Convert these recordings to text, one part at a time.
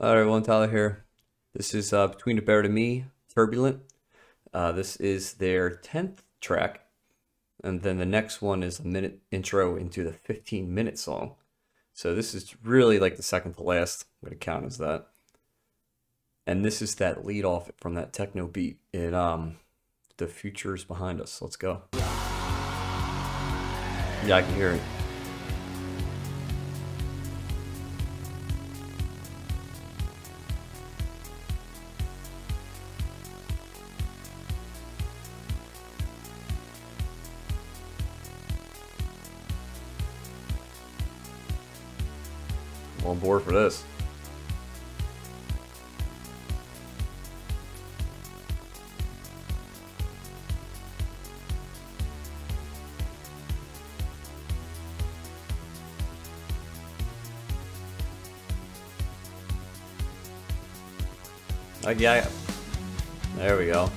All right, everyone, Tyler here. This is uh, Between the Buried and Me, Turbulent. Uh, this is their 10th track. And then the next one is a minute intro into the 15 minute song. So this is really like the second to last. I'm going to count as that. And this is that lead off from that techno beat. It um the future is behind us. Let's go. Yeah, I can hear it. On board for this. Uh, yeah, there we go.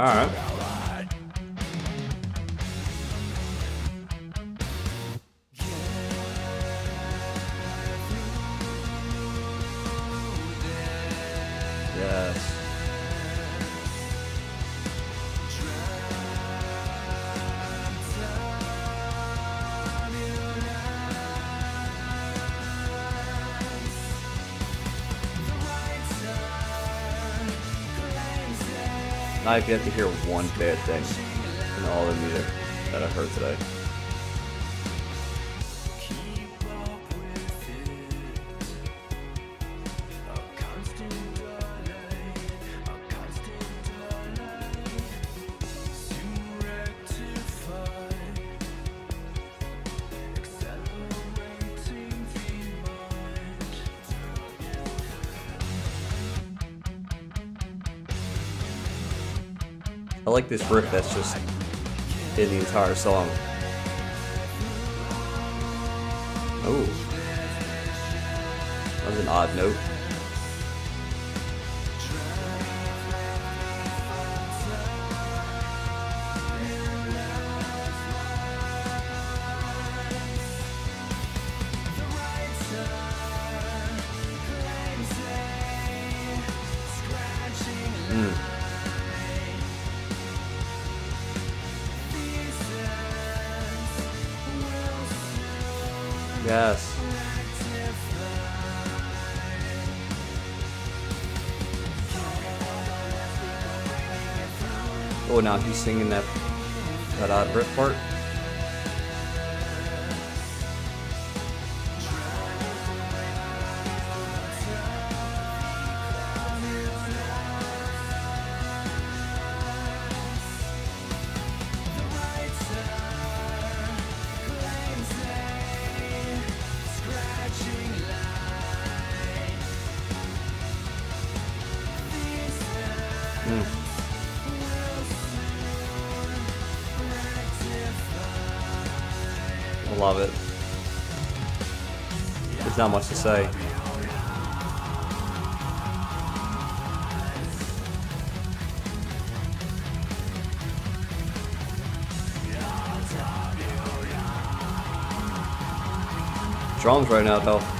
All I've yet to hear one bad thing in all the music that I've heard today. I like this riff that's just in the entire song. Oh. That was an odd note. Mm. Yes. Oh, now he's singing that that odd riff part. Love it. There's not much to say. Drums right now though.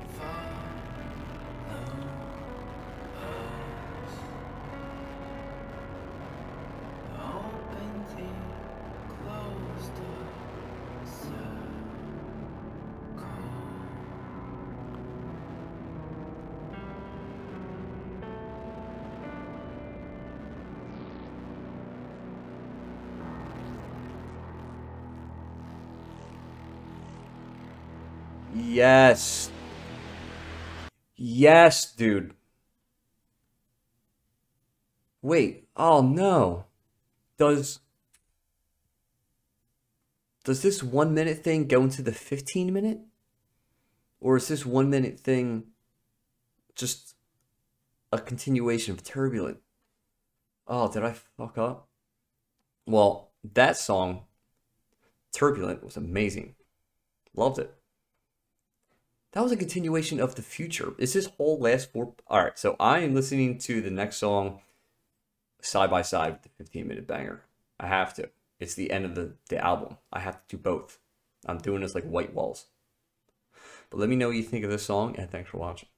Yes. Yes, dude. Wait. Oh no. Does does this 1 minute thing go into the 15 minute? Or is this 1 minute thing just a continuation of Turbulent? Oh, did I fuck up? Well, that song Turbulent was amazing. Loved it. That was a continuation of the future. Is this whole last four? All right, so I am listening to the next song side by side with the 15 minute banger. I have to. It's the end of the, the album. I have to do both. I'm doing this like white walls. But let me know what you think of this song, and thanks for watching.